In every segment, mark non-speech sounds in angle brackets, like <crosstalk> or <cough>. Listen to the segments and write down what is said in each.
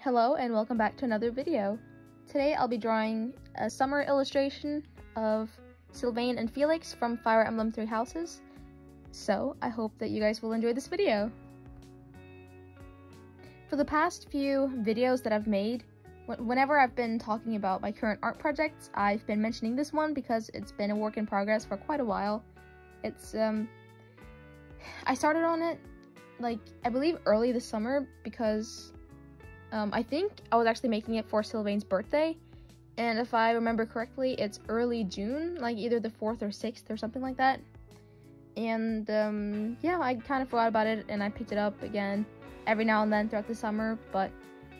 Hello and welcome back to another video. Today I'll be drawing a summer illustration of Sylvain and Felix from Fire Emblem Three Houses. So I hope that you guys will enjoy this video. For the past few videos that I've made, whenever I've been talking about my current art projects, I've been mentioning this one because it's been a work in progress for quite a while. It's, um, I started on it, like, I believe early this summer because um, I think I was actually making it for Sylvain's birthday, and if I remember correctly, it's early June, like either the 4th or 6th or something like that. And um, yeah, I kind of forgot about it and I picked it up again every now and then throughout the summer, but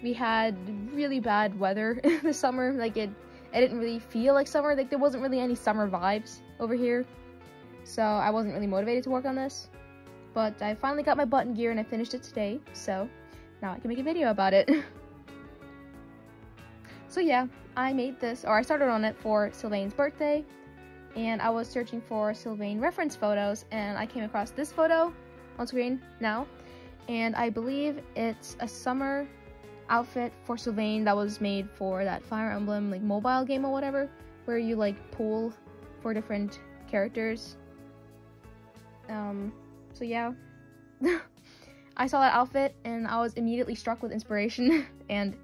we had really bad weather <laughs> this summer. Like it, it didn't really feel like summer. Like there wasn't really any summer vibes over here, so I wasn't really motivated to work on this. But I finally got my button gear and I finished it today, so now I can make a video about it. <laughs> so yeah, I made this, or I started on it for Sylvain's birthday, and I was searching for Sylvain reference photos, and I came across this photo on screen now, and I believe it's a summer outfit for Sylvain that was made for that Fire Emblem like mobile game or whatever, where you like pull for different characters. Um, so yeah. <laughs> I saw that outfit and I was immediately struck with inspiration <laughs> and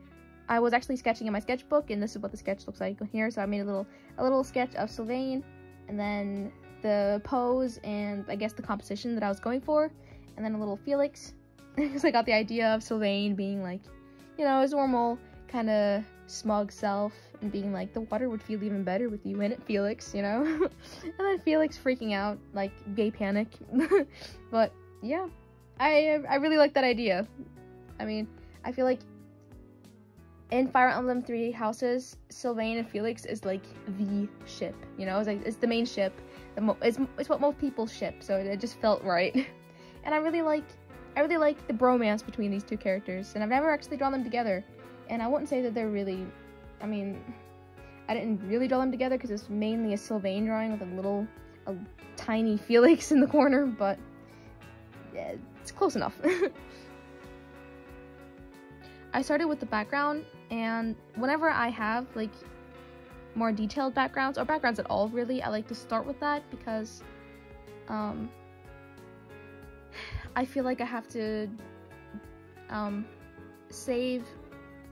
I was actually sketching in my sketchbook and this is what the sketch looks like here. So I made a little a little sketch of Sylvain and then the pose and I guess the composition that I was going for and then a little Felix <laughs> because I got the idea of Sylvain being like, you know, his normal kind of smug self and being like, the water would feel even better with you in it, Felix, you know? <laughs> and then Felix freaking out, like gay panic. but yeah, I I really like that idea. I mean, I feel like in Fire Emblem Three Houses, Sylvain and Felix is like the ship. You know, it's like it's the main ship. It's it's what most people ship, so it just felt right. <laughs> and I really like I really like the bromance between these two characters, and I've never actually drawn them together. And I wouldn't say that they're really. I mean, I didn't really draw them together because it's mainly a Sylvain drawing with a little, a tiny Felix in the corner, but yeah, it's close enough. <laughs> I started with the background, and whenever I have like more detailed backgrounds or backgrounds at all, really, I like to start with that because um, <sighs> I feel like I have to um, save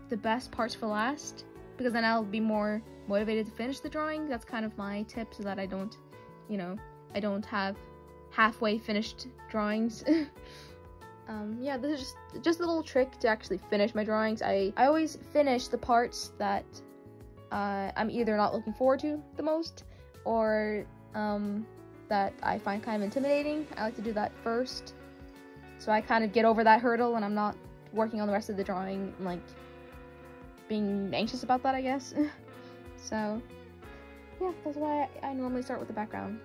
the best parts for last because then I'll be more motivated to finish the drawing. That's kind of my tip so that I don't, you know, I don't have halfway finished drawings. <laughs> um, yeah, this is just, just a little trick to actually finish my drawings. I, I always finish the parts that uh, I'm either not looking forward to the most or um, that I find kind of intimidating. I like to do that first. So I kind of get over that hurdle and I'm not working on the rest of the drawing like being anxious about that, I guess. <laughs> so yeah, that's why I, I normally start with the background.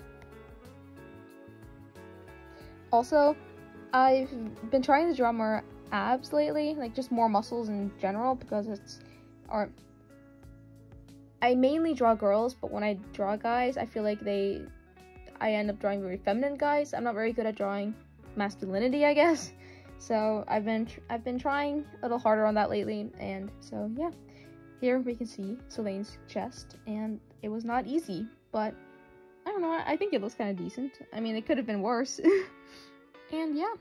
Also, I've been trying to draw more abs lately, like just more muscles in general because it's or I mainly draw girls, but when I draw guys, I feel like they I end up drawing very feminine guys. I'm not very good at drawing masculinity, I guess. <laughs> So I've been I've been trying a little harder on that lately, and so yeah. Here we can see Sylvain's chest, and it was not easy, but I don't know. I think it looks kind of decent. I mean, it could have been worse. <laughs> And yeah,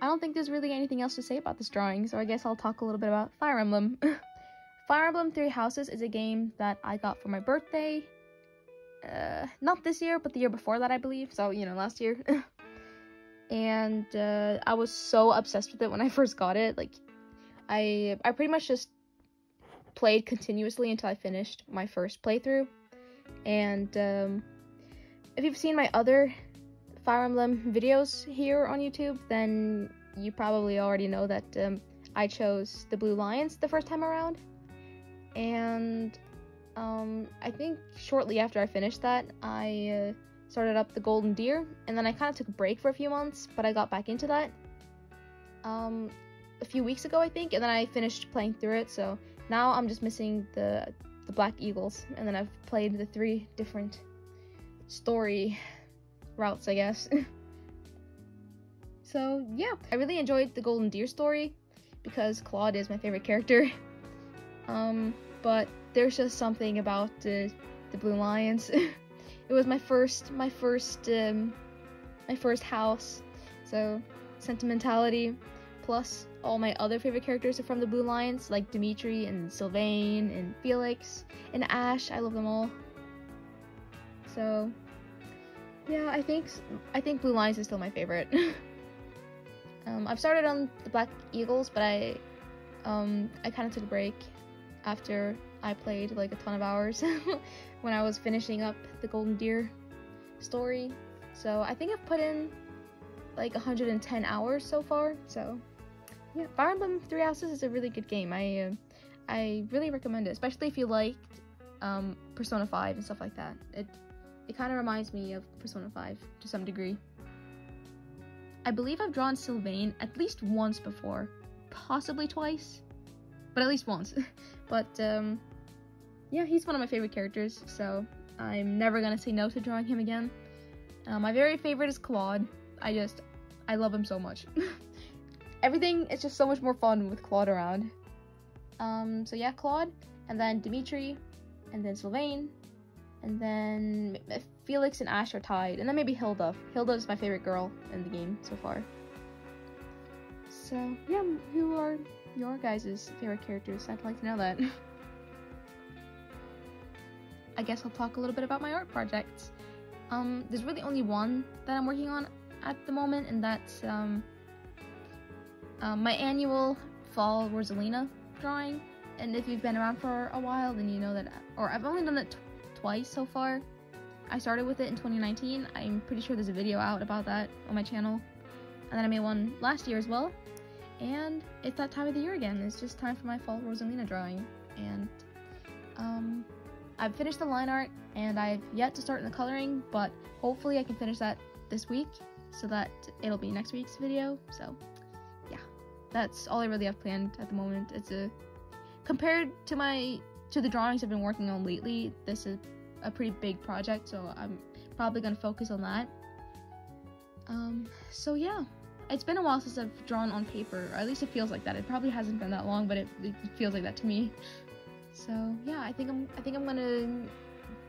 I don't think there's really anything else to say about this drawing, so I guess I'll talk a little bit about Fire Emblem. <laughs> Fire Emblem Three Houses is a game that I got for my birthday. Uh, not this year, but the year before that, I believe. So, you know, last year. <laughs> and uh, I was so obsessed with it when I first got it. Like, I I pretty much just played continuously until I finished my first playthrough. And um, if you've seen my other Fire Emblem videos here on YouTube, then you probably already know that um, I chose the Blue Lions the first time around. And um, I think shortly after I finished that, I uh, started up the Golden Deer, and then I kind of took a break for a few months, but I got back into that um, a few weeks ago, I think, and then I finished playing through it. So now I'm just missing the the Black Eagles, and then I've played the three different story routes, I guess. <laughs> so yeah, I really enjoyed the Golden Deer story. because Claude is my favorite character. <laughs> Um, but there's just something about the the Blue Lions. <laughs> it was my first my first um, my first house, so sentimentality plus all my other favorite characters are from the Blue Lions, like Dimitri and Sylvain and Felix and Ash. I love them all. So yeah, I think I think Blue Lions is still my favorite. <laughs> um, I've started on the Black Eagles, but I um, I kind of took a break after I played like a ton of hours <laughs> when I was finishing up the Golden Deer story. So I think I've put in like 110 hours so far. So yeah, Fire Emblem Three Houses is a really good game. I uh, I really recommend it, especially if you liked um, Persona 5 and stuff like that. It it kind of reminds me of Persona 5 to some degree. I believe I've drawn Sylvain at least once before, possibly twice, but at least once. <laughs> but um, yeah, he's one of my favorite characters, so I'm never gonna say no to drawing him again. Uh, my very favorite is Claude. I just, I love him so much. <laughs> Everything is just so much more fun with Claude around. Um, so yeah, Claude, and then Dimitri, and then Sylvain, and then Felix and Ash are tied, and then maybe Hilda. Hilda is my favorite girl in the game so far. So yeah, who are your guys' favorite characters? I'd like to know that. <laughs> I guess I'll talk a little bit about my art projects. Um, there's really only one that I'm working on at the moment, and that's um, um, my annual fall Rosalina drawing. And if you've been around for a while, then you know that, or I've only done it twice so far. I started with it in 2019. I'm pretty sure there's a video out about that on my channel. And then I made one last year as well. And it's that time of the year again. It's just time for my fall Rosalina drawing. And um, I've finished the line art and I've yet to start in the coloring, but hopefully I can finish that this week so that it'll be next week's video. So yeah, that's all I really have planned at the moment. It's a compared to my to the drawings I've been working on lately, this is a pretty big project, so I'm probably gonna focus on that. Um, so yeah, it's been a while since I've drawn on paper, or at least it feels like that. It probably hasn't been that long, but it, it feels like that to me. So yeah, I think I'm I think I'm gonna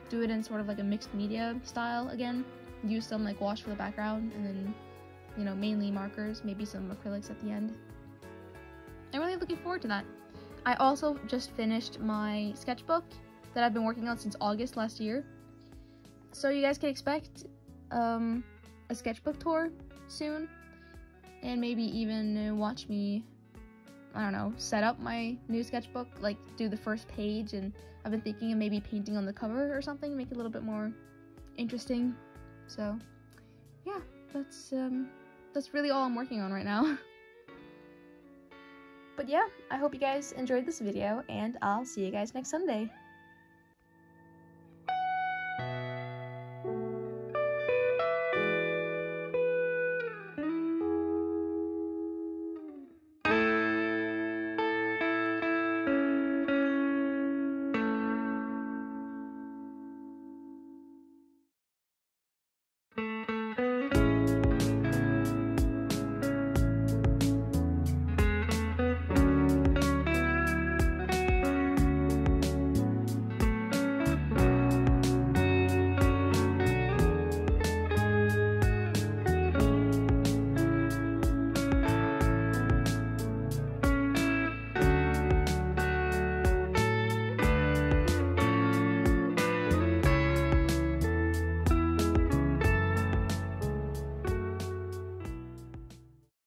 do it in sort of like a mixed media style again. Use some like wash for the background, and then you know mainly markers, maybe some acrylics at the end. I'm really looking forward to that. I also just finished my sketchbook that I've been working on since August last year. So you guys can expect um, a sketchbook tour soon, and maybe even watch me, I don't know, set up my new sketchbook, like do the first page, and I've been thinking of maybe painting on the cover or something, make it a little bit more interesting. So, yeah, that's um, that's really all I'm working on right now. <laughs> But yeah, I hope you guys enjoyed this video, and I'll see you guys next Sunday.